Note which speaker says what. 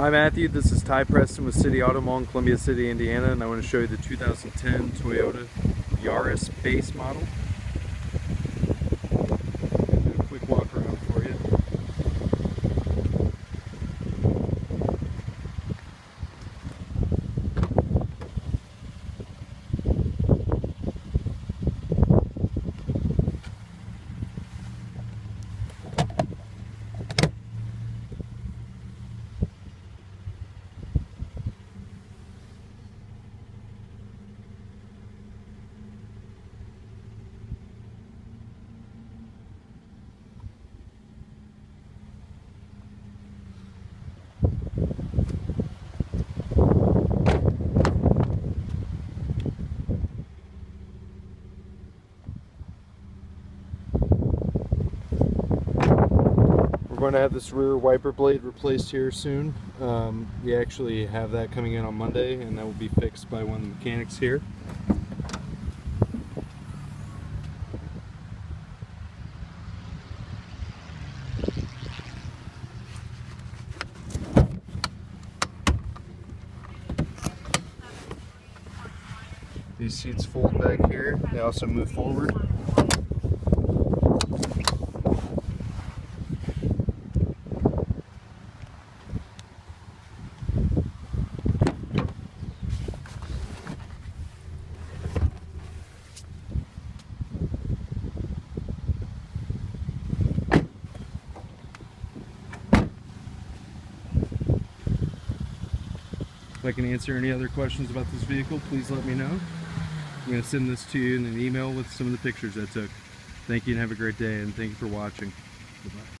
Speaker 1: Hi Matthew, this is Ty Preston with City Automall in Columbia City, Indiana, and I want to show you the 2010 Toyota Yaris base model. Going to have this rear wiper blade replaced here soon. Um, we actually have that coming in on Monday and that will be fixed by one of the mechanics here. These seats fold back here. They also move forward. If I can answer any other questions about this vehicle, please let me know. I'm going to send this to you in an email with some of the pictures I took. Thank you and have a great day, and thank you for watching. Goodbye.